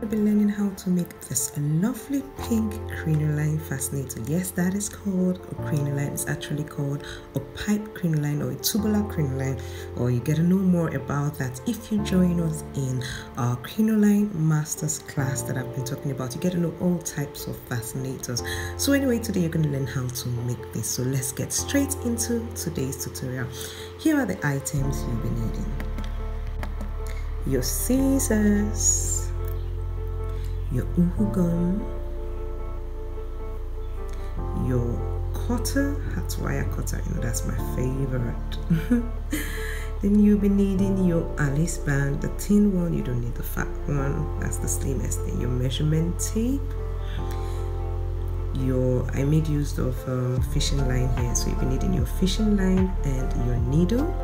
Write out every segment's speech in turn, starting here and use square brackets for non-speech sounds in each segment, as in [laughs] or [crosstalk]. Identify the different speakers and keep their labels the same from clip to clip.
Speaker 1: We'll be learning how to make this lovely pink crinoline fascinator. Yes, that is called a crinoline. It's actually called a pipe crinoline or a tubular crinoline. Or you get to know more about that if you join us in our crinoline masters class that I've been talking about. You get to know all types of fascinators. So anyway, today you're going to learn how to make this. So let's get straight into today's tutorial. Here are the items you'll be needing. Your scissors your uhu gum, your cutter, hat wire cutter, you know that's my favorite. [laughs] then you'll be needing your Alice band, the thin one, you don't need the fat one, that's the slimmest thing. Your measurement tape, your I made use of um, fishing line here, so you'll be needing your fishing line and your needle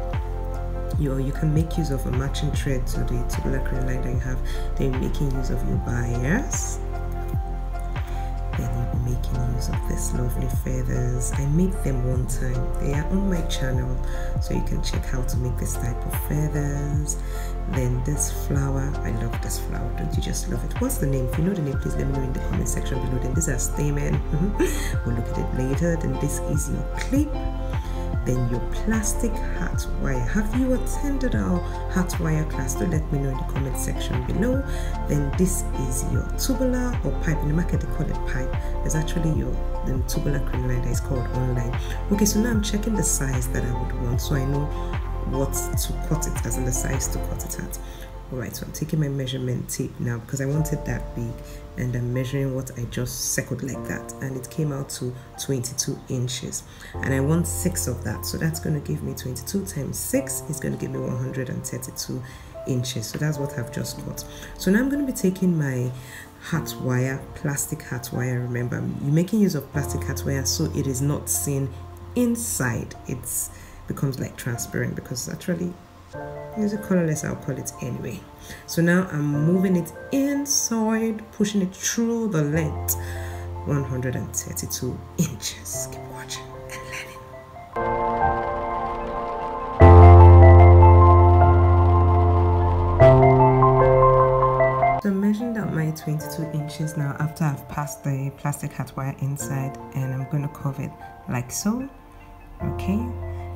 Speaker 1: your you can make use of a matching thread to the tubular line that you have. Then making use of your bias. Then you'll be making use of these lovely feathers. I made them one time. They are on my channel so you can check how to make this type of feathers. Then this flower i love this flower. Don't you just love it? What's the name? If you know the name please let me know in the comment section below. Then these are stamen. [laughs] We'll look at it later. Then this is your clip then your plastic hat wire. Have you attended our hat wire class? Do let me know in the comment section below. Then this is your tubular or pipe. In the market they call it pipe. There's actually your the tubular crinoline that is called online. Okay so now i'm checking the size that i would want so i know what to cut it as in the size to cut it at. All right so i'm taking my measurement tape now because i wanted that big and i'm measuring what i just circled like that and it came out to 22 inches. And i want six of that so that's going to give me 22 times six is going to give me 132 inches. So that's what i've just got. So now i'm going to be taking my hat wire plastic hat wire remember you're making use of plastic hat wire so it is not seen inside. It's becomes like transparent because it's actually use a colorless I'll call it anyway. So now I'm moving it inside pushing it through the length. 132 inches. Keep watching and learning. So I'm measuring out my 22 inches now after I've passed the plastic hat wire inside and I'm going to curve it like so okay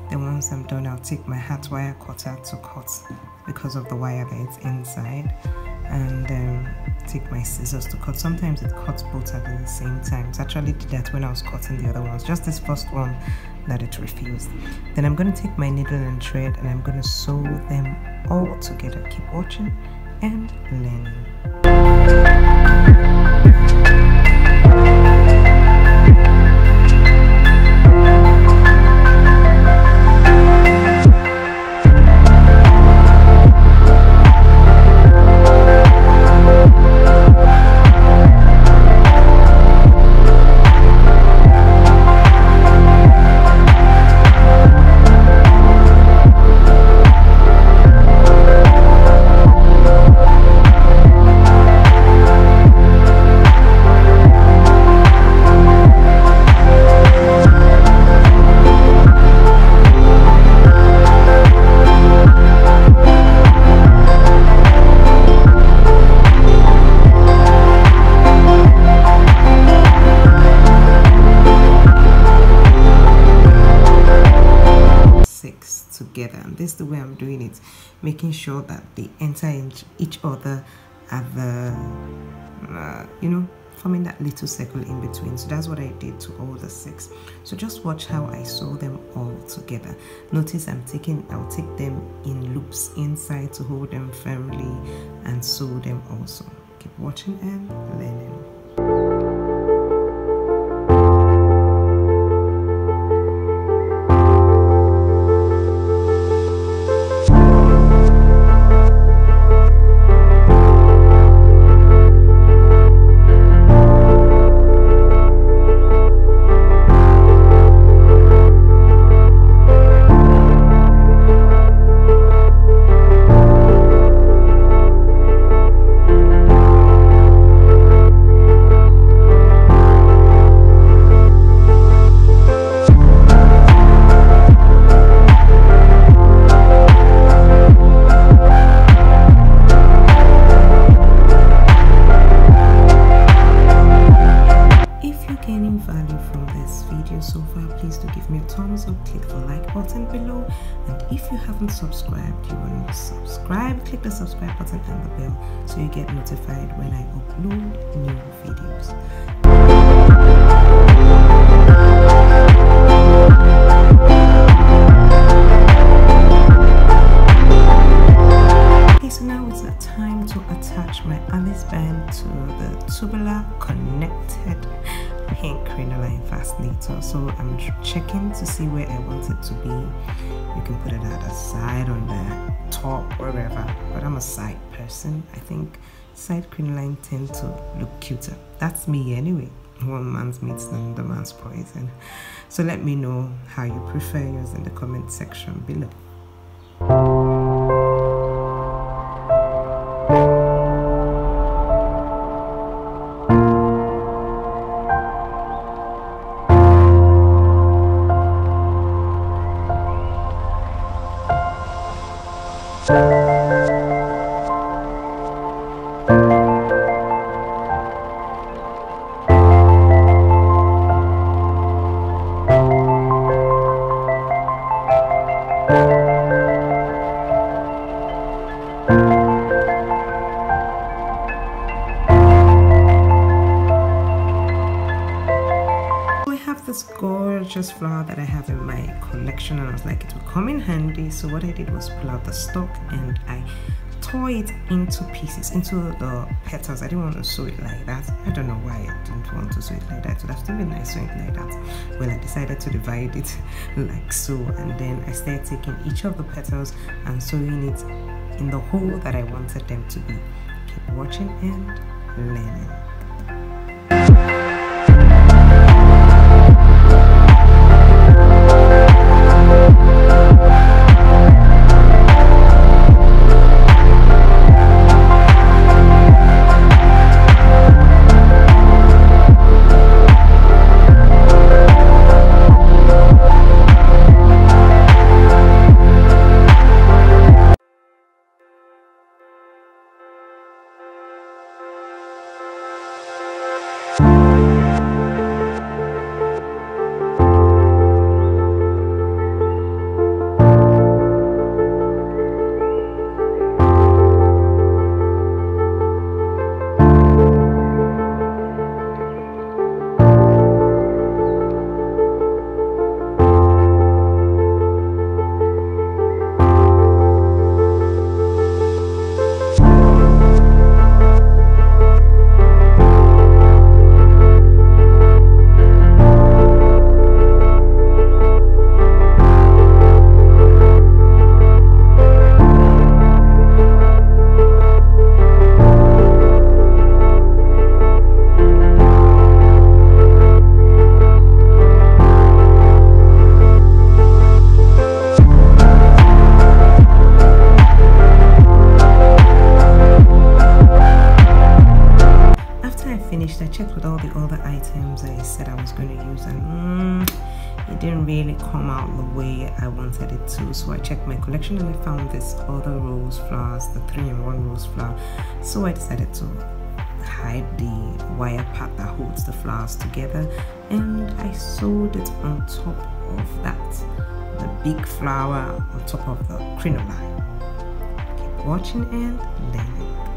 Speaker 1: then once I'm done, I'll take my hat wire cutter to cut because of the wire that is inside and um, take my scissors to cut. Sometimes it cuts both at the same time. So I actually did that when I was cutting the other ones, just this first one that it refused. Then I'm going to take my needle and thread and I'm going to sew them all together. Keep watching and learning. Making sure that they enter into each other at the uh, you know forming that little circle in between. So that's what I did to all the six. So just watch how I sew them all together. Notice I'm taking I'll take them in loops inside to hold them firmly and sew them also. Keep watching and learning this video so far please do give me a thumbs up click the like button below and if you haven't subscribed you want to subscribe click the subscribe button and the bell so you get notified when i upload new videos. Attach my Alice band to the tubular connected pink crinoline fascinator. So i'm checking to see where i want it to be. You can put it at the side on the top or wherever but i'm a side person. I think side crinoline tend to look cuter. That's me anyway. One man's meat and the man's poison. So let me know how you prefer yours in the comment section below this flower that I have in my collection and I was like it would come in handy. So what I did was pull out the stalk and I tore it into pieces into the petals. I didn't want to sew it like that. I don't know why I didn't want to sew it like that. It would have still been nice sewing it like that. Well I decided to divide it [laughs] like so and then I started taking each of the petals and sewing it in the hole that I wanted them to be. Keep watching and learning wanted so I checked my collection and I found this other rose flowers the three-in-one rose flower. So I decided to hide the wire part that holds the flowers together and I sewed it on top of that the big flower on top of the crinoline. Keep watching and learning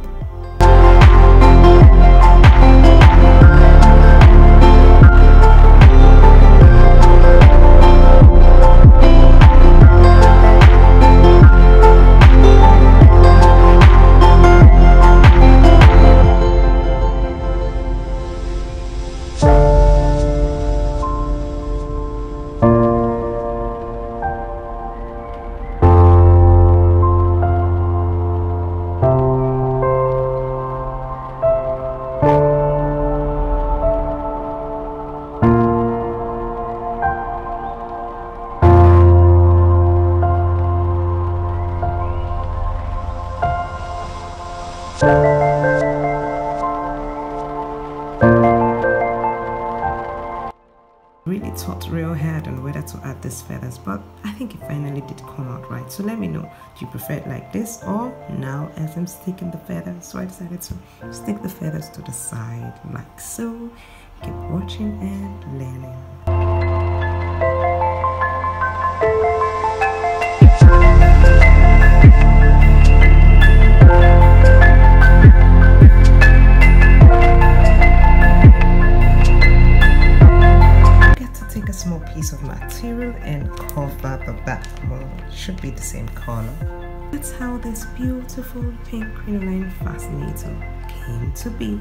Speaker 1: really thought real hard on whether to add these feathers but I think it finally did come out right. So let me know do you prefer it like this or now as I'm sticking the feathers so I decided to stick the feathers to the side like so. Keep watching and learning same color. That's how this beautiful pink crinoline fascinator to be.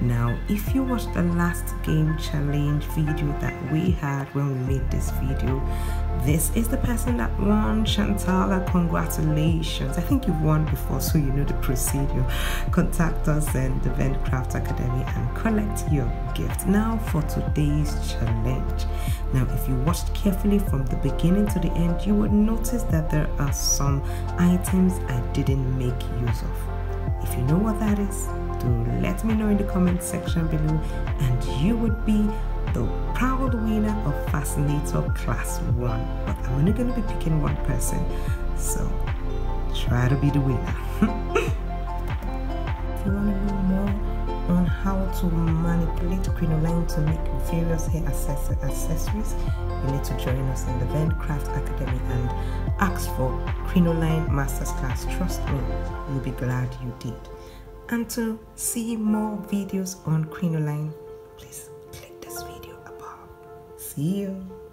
Speaker 1: Now, if you watched the last game challenge video that we had when we made this video, this is the person that won. Chantala, congratulations. I think you've won before, so you know the procedure. Contact us and D'vent Craft Academy and collect your gift. Now for today's challenge. Now, if you watched carefully from the beginning to the end, you would notice that there are some items I didn't make use of. If you know what that is, do let me know in the comment section below and you would be the proud winner of Fascinator Class 1. But I'm only going to be picking one person, so try to be the winner. [laughs] if you want to know more on how to manipulate crinoline to make various hair accessories, you need to join us in D'vent Craft Academy and ask for Crinoline Masters Class. Trust me, you'll be glad you did. And to see more videos on crinoline, please click this video above. See you.